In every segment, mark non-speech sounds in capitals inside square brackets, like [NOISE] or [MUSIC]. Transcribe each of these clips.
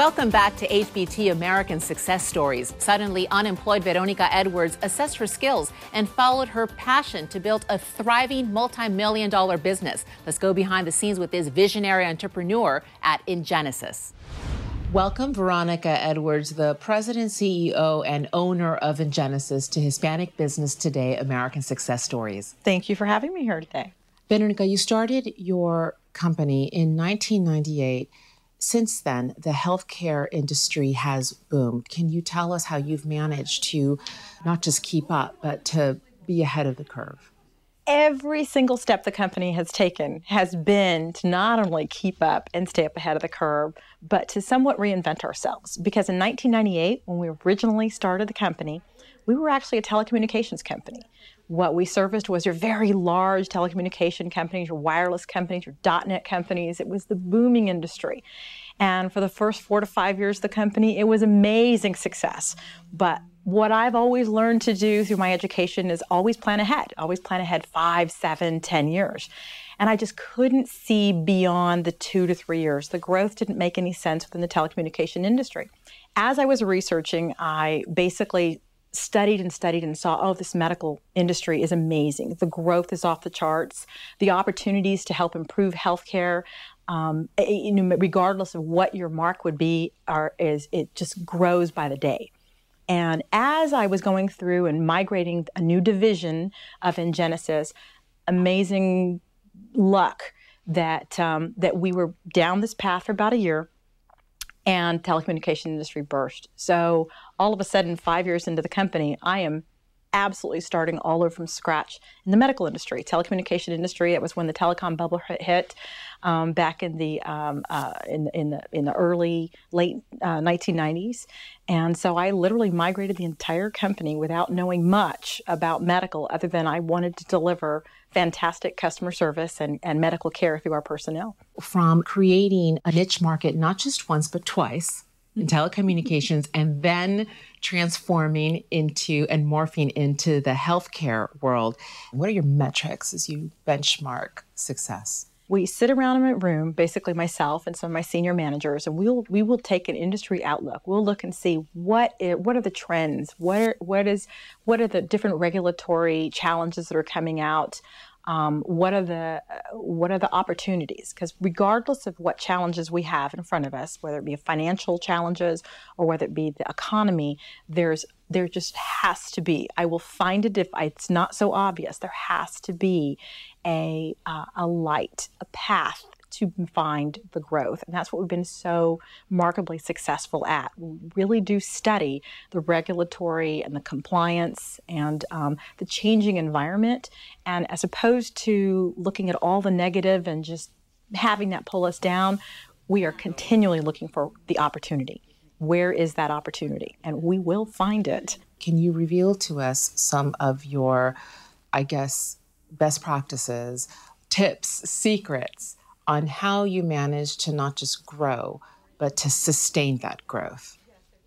Welcome back to HBT American Success Stories. Suddenly unemployed Veronica Edwards assessed her skills and followed her passion to build a thriving multi million dollar business. Let's go behind the scenes with this visionary entrepreneur at Ingenesis. Welcome, Veronica Edwards, the president, CEO, and owner of Ingenesis, to Hispanic Business Today American Success Stories. Thank you for having me here today. Veronica, you started your company in 1998 since then, the healthcare industry has boomed. Can you tell us how you've managed to not just keep up, but to be ahead of the curve? Every single step the company has taken has been to not only keep up and stay up ahead of the curve, but to somewhat reinvent ourselves. Because in 1998, when we originally started the company, we were actually a telecommunications company. What we serviced was your very large telecommunication companies, your wireless companies, your .NET companies. It was the booming industry. And for the first four to five years of the company, it was amazing success. But what I've always learned to do through my education is always plan ahead, always plan ahead five, seven, ten years. And I just couldn't see beyond the two to three years. The growth didn't make any sense within the telecommunication industry. As I was researching, I basically studied and studied and saw, oh, this medical industry is amazing. The growth is off the charts. The opportunities to help improve healthcare, um, regardless of what your mark would be, are is it just grows by the day. And as I was going through and migrating a new division of Ingenesis, amazing luck that um, that we were down this path for about a year and telecommunication industry burst. So all of a sudden, five years into the company, I am absolutely starting all over from scratch in the medical industry, telecommunication industry. It was when the telecom bubble hit um, back in the um, uh, in, in the in the early late uh, 1990s, and so I literally migrated the entire company without knowing much about medical, other than I wanted to deliver fantastic customer service and, and medical care through our personnel. From creating a niche market not just once but twice in telecommunications [LAUGHS] and then transforming into and morphing into the healthcare world. What are your metrics as you benchmark success? We sit around in a room, basically myself and some of my senior managers, and we'll we will take an industry outlook. We'll look and see what is, what are the trends, what are, what is what are the different regulatory challenges that are coming out um, what are the what are the opportunities? Because regardless of what challenges we have in front of us whether it be financial challenges or whether it be the economy there's there just has to be. I will find it if it's not so obvious. There has to be a uh, a light a path to find the growth. And that's what we've been so markedly successful at. We really do study the regulatory and the compliance and um, the changing environment. And as opposed to looking at all the negative and just having that pull us down, we are continually looking for the opportunity. Where is that opportunity? And we will find it. Can you reveal to us some of your, I guess, best practices, tips, secrets on how you manage to not just grow, but to sustain that growth.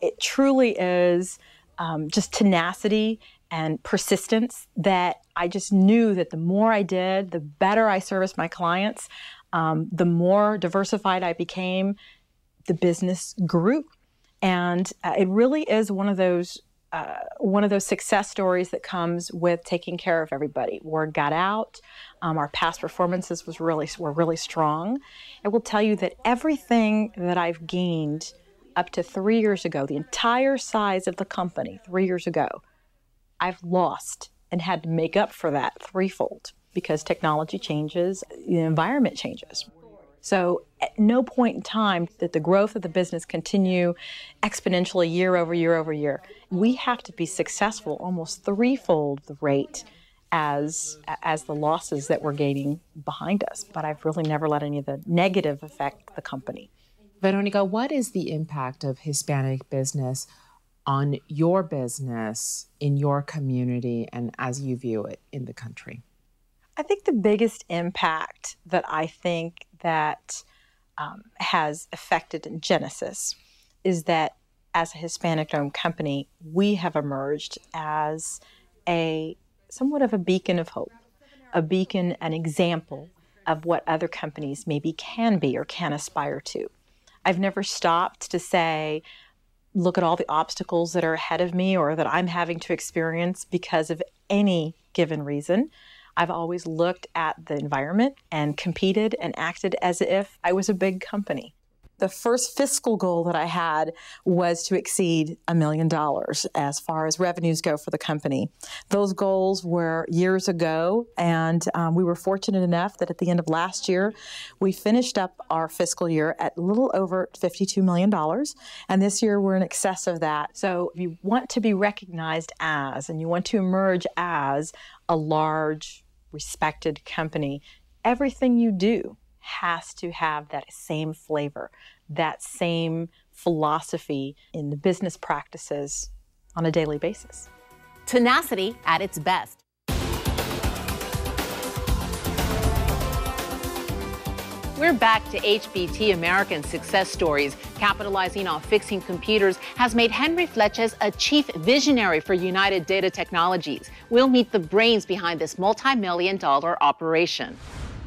It truly is um, just tenacity and persistence that I just knew that the more I did, the better I serviced my clients, um, the more diversified I became, the business grew. And uh, it really is one of those uh, one of those success stories that comes with taking care of everybody. Word got out. Um, our past performances was really were really strong. I will tell you that everything that I've gained up to three years ago, the entire size of the company three years ago, I've lost and had to make up for that threefold because technology changes, the environment changes. So at no point in time did the growth of the business continue exponentially year over year over year. We have to be successful almost threefold the rate as as the losses that we're gaining behind us. But I've really never let any of the negative affect the company. Veronica, what is the impact of Hispanic business on your business in your community and as you view it in the country? I think the biggest impact that I think that um, has affected Ingenesis is that as a Hispanic owned company, we have emerged as a somewhat of a beacon of hope, a beacon, an example of what other companies maybe can be or can aspire to. I've never stopped to say, look at all the obstacles that are ahead of me or that I'm having to experience because of any given reason. I've always looked at the environment and competed and acted as if I was a big company the first fiscal goal that I had was to exceed a million dollars as far as revenues go for the company. Those goals were years ago, and um, we were fortunate enough that at the end of last year, we finished up our fiscal year at a little over $52 million, and this year we're in excess of that. So if you want to be recognized as, and you want to emerge as a large, respected company, everything you do has to have that same flavor, that same philosophy in the business practices on a daily basis. Tenacity at its best. We're back to HBT American success stories. Capitalizing on fixing computers has made Henry Fleches a chief visionary for United Data Technologies. We'll meet the brains behind this multi million dollar operation.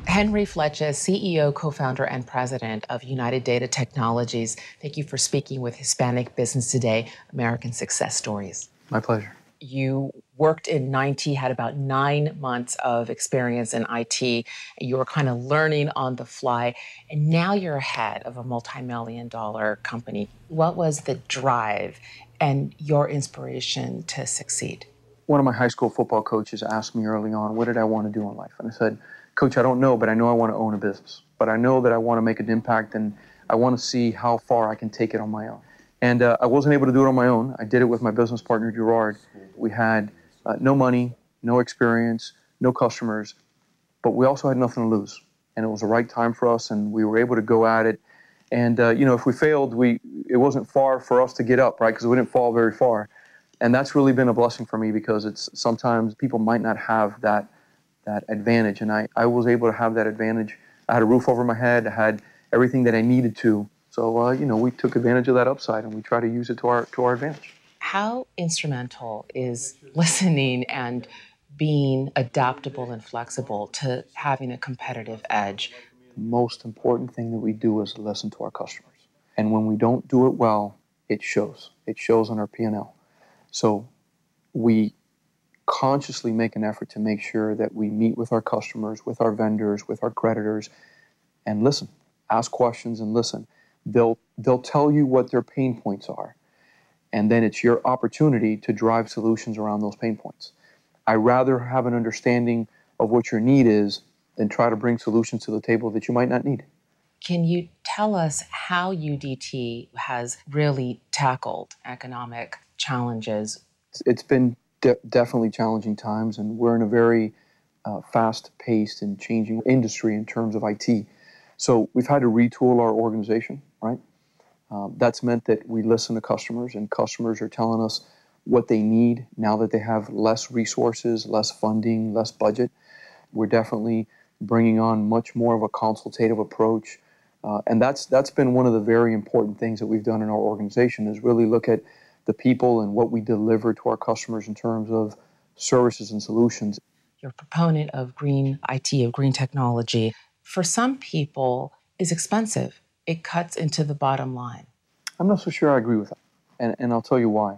Henry Fleches, CEO, co founder, and president of United Data Technologies. Thank you for speaking with Hispanic Business Today American Success Stories. My pleasure. You worked in 90, had about nine months of experience in IT. You were kind of learning on the fly, and now you're head of a multi million dollar company. What was the drive and your inspiration to succeed? One of my high school football coaches asked me early on, What did I want to do in life? And I said, Coach, I don't know, but I know I want to own a business. But I know that I want to make an impact and I want to see how far I can take it on my own. And uh, I wasn't able to do it on my own. I did it with my business partner, Gerard. We had uh, no money, no experience, no customers, but we also had nothing to lose. And it was the right time for us, and we were able to go at it. And uh, you know, if we failed, we it wasn't far for us to get up, right? Because we didn't fall very far. And that's really been a blessing for me because it's sometimes people might not have that that advantage. And I, I was able to have that advantage. I had a roof over my head, I had everything that I needed to. So, uh, you know, we took advantage of that upside and we try to use it to our, to our advantage. How instrumental is listening and being adaptable and flexible to having a competitive edge? The most important thing that we do is listen to our customers. And when we don't do it well, it shows. It shows on our P&L. So we consciously make an effort to make sure that we meet with our customers, with our vendors, with our creditors, and listen, ask questions and listen. They'll they'll tell you what their pain points are, and then it's your opportunity to drive solutions around those pain points. I rather have an understanding of what your need is than try to bring solutions to the table that you might not need. Can you tell us how UDT has really tackled economic challenges? It's been de- definitely challenging times, and we're in a very uh, fast-paced and changing industry in terms of IT. So we've had to retool our organization, right? Um, that's meant that we listen to customers, and customers are telling us what they need now that they have less resources, less funding, less budget. We're definitely bringing on much more of a consultative approach, uh, and that's that's been one of the very important things that we've done in our organization is really look at the people and what we deliver to our customers in terms of services and solutions. You're a proponent of green IT, of green technology. For some people, is expensive. It cuts into the bottom line. I'm not so sure I agree with that. And, and I'll tell you why.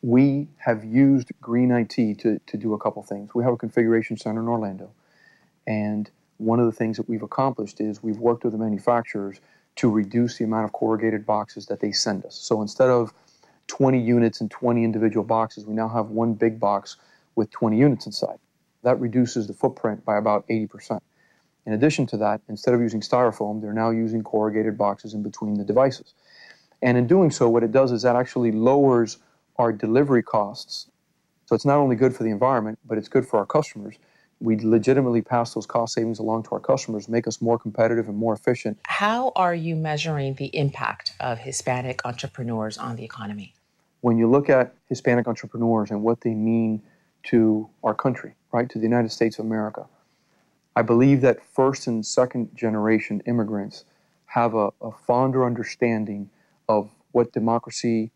We have used green IT to, to do a couple things. We have a configuration center in Orlando. And one of the things that we've accomplished is we've worked with the manufacturers to reduce the amount of corrugated boxes that they send us. So instead of 20 units and 20 individual boxes. We now have one big box with 20 units inside. That reduces the footprint by about 80%. In addition to that, instead of using styrofoam, they're now using corrugated boxes in between the devices. And in doing so, what it does is that actually lowers our delivery costs. So it's not only good for the environment, but it's good for our customers we legitimately pass those cost savings along to our customers, make us more competitive and more efficient. How are you measuring the impact of Hispanic entrepreneurs on the economy? When you look at Hispanic entrepreneurs and what they mean to our country, right, to the United States of America, I believe that first and second generation immigrants have a, a fonder understanding of what democracy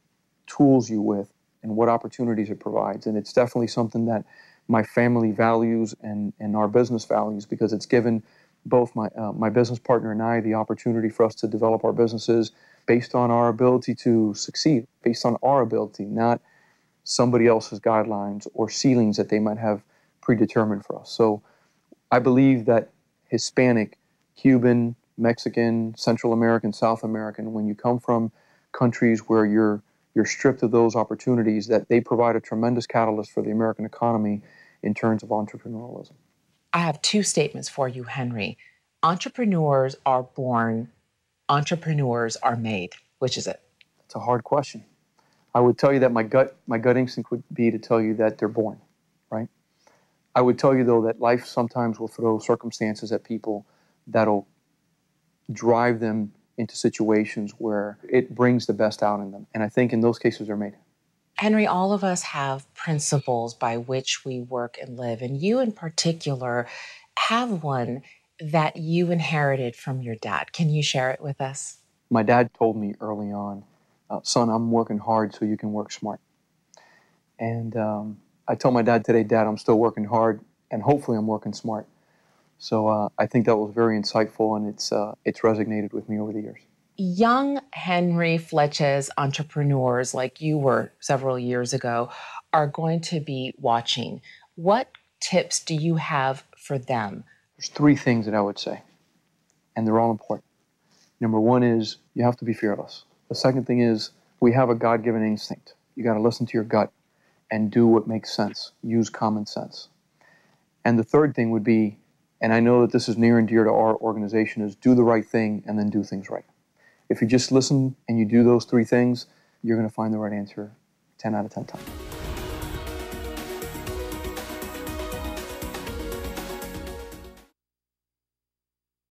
tools you with and what opportunities it provides. And it's definitely something that my family values and, and our business values because it's given both my, uh, my business partner and I the opportunity for us to develop our businesses based on our ability to succeed, based on our ability, not somebody else's guidelines or ceilings that they might have predetermined for us. So I believe that Hispanic, Cuban, Mexican, Central American, South American, when you come from countries where you're you're stripped of those opportunities, that they provide a tremendous catalyst for the American economy in terms of entrepreneurialism. I have two statements for you, Henry. Entrepreneurs are born, entrepreneurs are made. Which is it? It's a hard question. I would tell you that my gut my gut instinct would be to tell you that they're born? I would tell you though that life sometimes will throw circumstances at people that'll drive them into situations where it brings the best out in them. And I think in those cases they're made. Henry, all of us have principles by which we work and live, and you in particular have one that you inherited from your dad. Can you share it with us? My dad told me early on, uh, son, I'm working hard so you can work smart. And um, I told my dad today, Dad, I'm still working hard, and hopefully I'm working smart. So uh, I think that was very insightful, and it's uh, it's resonated with me over the years. Young Henry Fleches entrepreneurs, like you were several years ago, are going to be watching. What tips do you have for them? There's three things that I would say, and they're all important. Number one is you have to be fearless. The second thing is we have a God given instinct. You got to listen to your gut and do what makes sense, use common sense. And the third thing would be and I know that this is near and dear to our organization, is do the right thing and then do things right. If you just listen and you do those three things, you're going to find the right answer 10 out of 10 times.